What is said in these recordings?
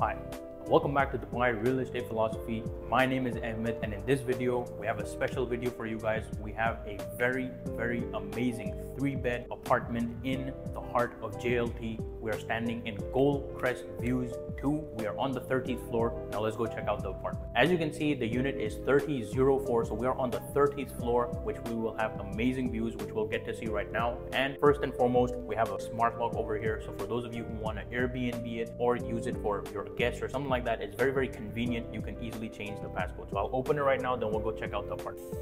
Hi, welcome back to the Dubai Real Estate Philosophy. My name is Ahmed, and in this video, we have a special video for you guys. We have a very, very amazing three bed apartment in the heart of JLT. We are standing in Gold Crest Views 2. We are on the 13th floor. Now let's go check out the apartment. As you can see, the unit is 3004, so we are on the 13th floor, which we will have amazing views, which we'll get to see right now. And first and foremost, we have a smart lock over here. So for those of you who want to Airbnb it or use it for your guests or something like that, it's very, very convenient. You can easily change the passcode. So I'll open it right now, then we'll go check out the apartment.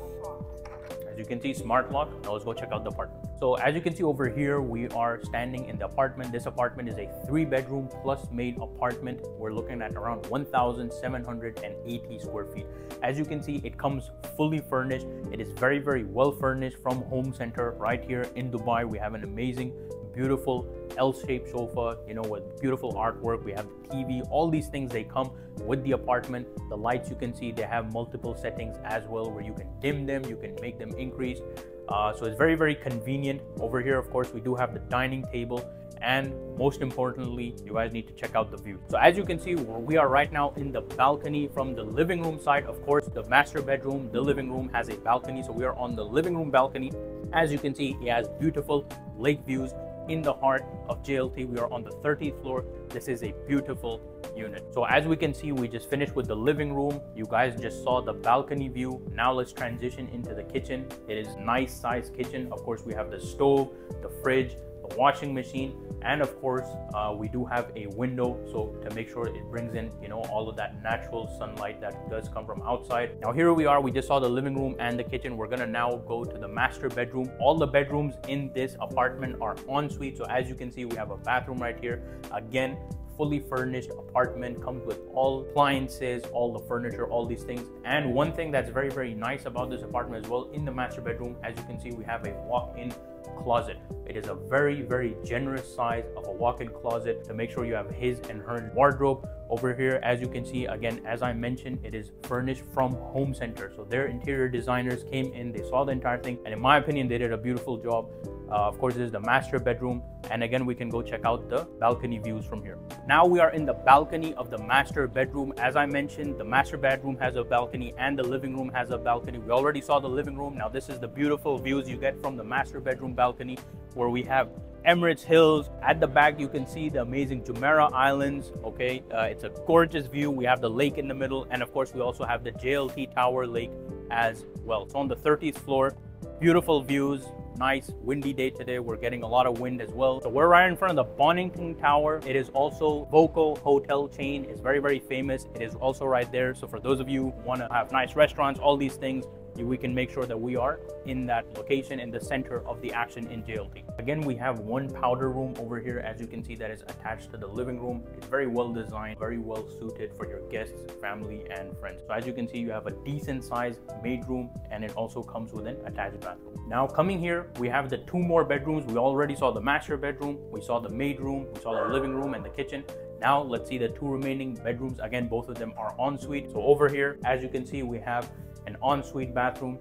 As you can see, smart lock. Now let's go check out the apartment. So as you can see over here, we are standing in the apartment. This apartment is a three bedroom plus maid apartment. We're looking at around 1,780 square feet. As you can see, it comes fully furnished. It is very, very well furnished from Home Center right here in Dubai. We have an amazing beautiful L-shaped sofa, you know, with beautiful artwork. We have TV, all these things, they come with the apartment. The lights you can see, they have multiple settings as well where you can dim them, you can make them increase. Uh, so it's very, very convenient. Over here, of course, we do have the dining table and most importantly you guys need to check out the view so as you can see we are right now in the balcony from the living room side of course the master bedroom the living room has a balcony so we are on the living room balcony as you can see it has beautiful lake views in the heart of JLT. We are on the 30th floor. This is a beautiful unit. So as we can see, we just finished with the living room. You guys just saw the balcony view. Now let's transition into the kitchen. It is nice size kitchen. Of course, we have the stove, the fridge, washing machine, and of course uh, we do have a window so to make sure it brings in you know all of that natural sunlight that does come from outside. Now here we are. We just saw the living room and the kitchen. We're gonna now go to the master bedroom. All the bedrooms in this apartment are en suite. So as you can see we have a bathroom right here. Again fully furnished apartment comes with all appliances all the furniture all these things. And one thing that's very very nice about this apartment as well in the master bedroom as you can see we have a walk-in closet. It is a very, very generous size of a walk-in closet to make sure you have his and her wardrobe. Over here, as you can see, again, as I mentioned, it is furnished from Home Center. So their interior designers came in, they saw the entire thing, and in my opinion, they did a beautiful job. Uh, of course, this is the master bedroom. And again, we can go check out the balcony views from here. Now we are in the balcony of the master bedroom. As I mentioned, the master bedroom has a balcony and the living room has a balcony. We already saw the living room. Now this is the beautiful views you get from the master bedroom balcony where we have Emirates Hills. At the back, you can see the amazing Jumeirah Islands. Okay, uh, it's a gorgeous view. We have the lake in the middle, and of course, we also have the JLT Tower Lake as well. So on the 30th floor, beautiful views, nice windy day today. We're getting a lot of wind as well. So we're right in front of the Bonnington Tower. It is also Voco hotel chain. It's very, very famous. It is also right there. So for those of you want to have nice restaurants, all these things, we can make sure that we are in that location in the center of the action in JLT. Again, we have one powder room over here. As you can see, that is attached to the living room. It's very well designed, very well suited for your guests, family, and friends. So as you can see, you have a decent sized maid room and it also comes with an attached bathroom. Now coming here, we have the two more bedrooms. We already saw the master bedroom, we saw the maid room, we saw the living room and the kitchen. Now let's see the two remaining bedrooms. Again, both of them are ensuite. So over here, as you can see, we have an ensuite bathroom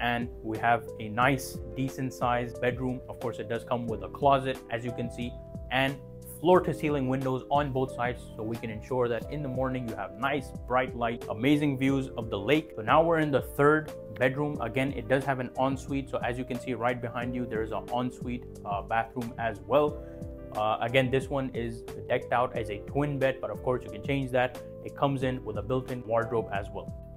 and we have a nice decent sized bedroom. Of course it does come with a closet as you can see and floor to ceiling windows on both sides so we can ensure that in the morning you have nice bright light amazing views of the lake. So now we're in the third bedroom. Again it does have an ensuite so as you can see right behind you there's an ensuite uh, bathroom as well. Uh, again this one is decked out as a twin bed but of course you can change that. It comes in with a built-in wardrobe as well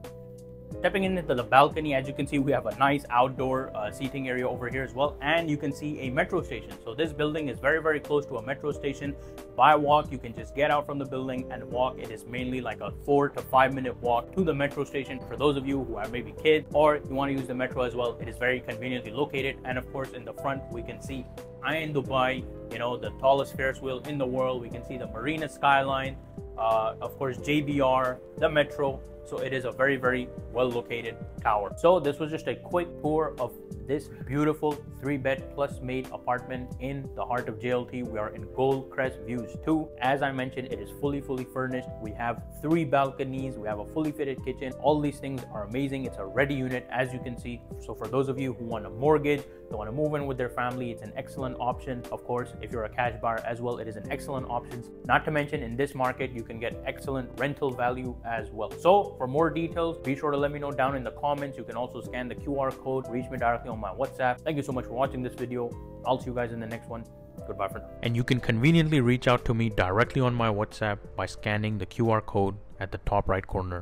Stepping into the balcony, as you can see, we have a nice outdoor uh, seating area over here as well. And you can see a metro station. So this building is very, very close to a metro station. By walk, you can just get out from the building and walk. It is mainly like a four to five minute walk to the metro station. For those of you who have maybe kids or you want to use the metro as well, it is very conveniently located. And of course, in the front, we can see Ain Dubai, you know, the tallest Ferris wheel in the world. We can see the Marina skyline, uh, of course, JBR, the metro, So it is a very, very well located tower. So this was just a quick tour of this beautiful three bed plus maid apartment in the heart of JLT. We are in Goldcrest Views 2. As I mentioned, it is fully, fully furnished. We have three balconies. We have a fully fitted kitchen. All these things are amazing. It's a ready unit, as you can see. So for those of you who want a mortgage, they want to move in with their family, it's an excellent option. Of course, if you're a cash buyer as well, it is an excellent option. Not to mention in this market, you can get excellent rental value as well. For more details, be sure to let me know down in the comments. You can also scan the QR code, reach me directly on my WhatsApp. Thank you so much for watching this video. I'll see you guys in the next one. Goodbye for now. And you can conveniently reach out to me directly on my WhatsApp by scanning the QR code at the top right corner.